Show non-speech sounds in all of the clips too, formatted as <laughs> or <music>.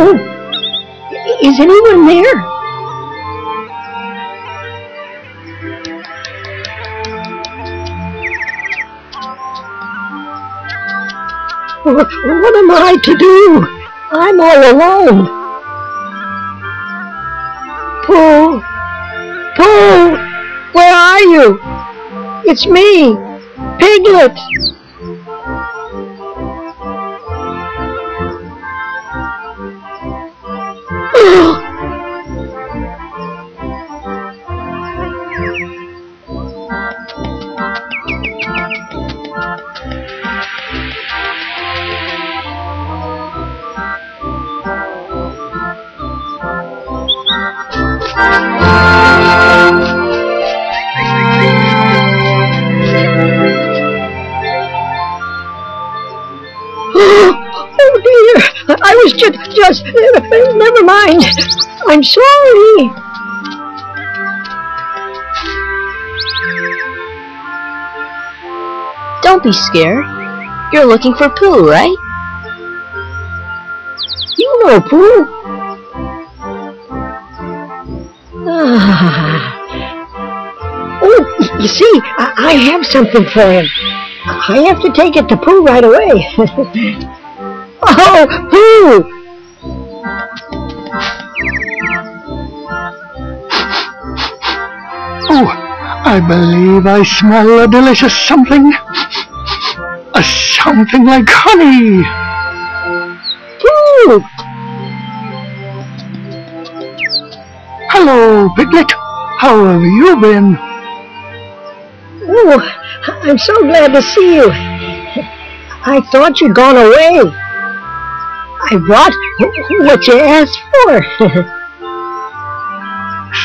Is anyone there? What am I to do? I'm all alone. Pooh! Pooh! Where are you? It's me, Piglet! Oh, oh dear! I was just, just, never mind. I'm sorry. Don't be scared. You're looking for Pooh, right? You know Pooh. <sighs> Ah. Oh, you see, I, I have something for him. I have to take it to Pooh right away. <laughs> oh, Pooh! Oh, I believe I smell a delicious something. A something like honey. Pooh! Hello, Piglet. How have you been? Oh, I'm so glad to see you. I thought you'd gone away. I brought what you asked for. <laughs>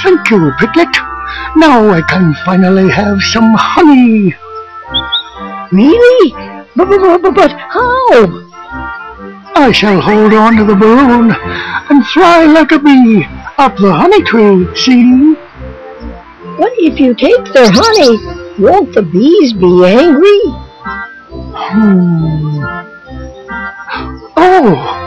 Thank you, Piglet. Now I can finally have some honey. really? But, but, but, but how? I shall hold on to the balloon and fly like a bee up the honey tree, see? What if you take their honey? Won't the bees be angry? Hmm. Oh,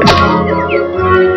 Thank you.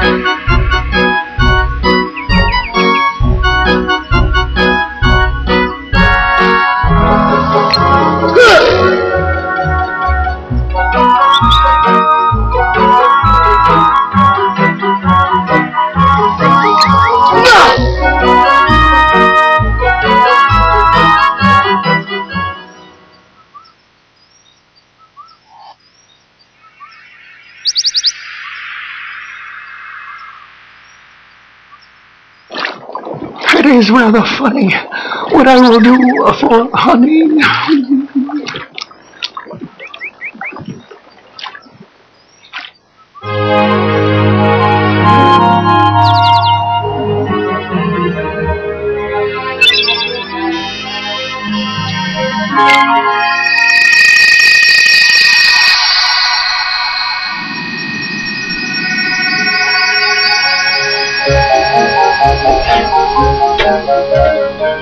Thank you. Is rather funny what I will do for honey.